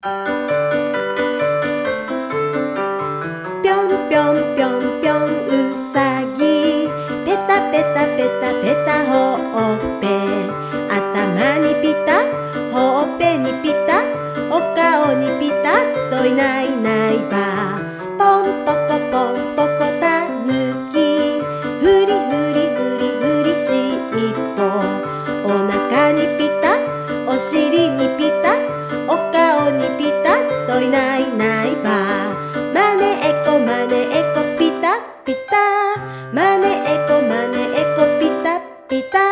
ぴょんぴょんぴょんぴょんうさぎペタペタペタペタほっぺ頭にピタほっぺにピタお顔にピタといないいないばまにピタッといないないば。マネエコマネエコピタピタ。マネエコマネエコピタピタ。